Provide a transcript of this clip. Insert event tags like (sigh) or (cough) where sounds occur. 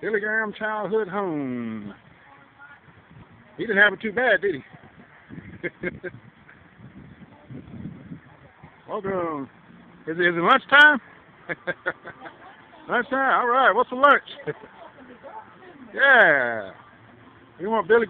Billy Graham Childhood Home. He didn't have it too bad, did he? (laughs) Welcome. Um, is it, is it lunchtime? (laughs) lunchtime? All right. What's for lunch? (laughs) yeah. You want Billy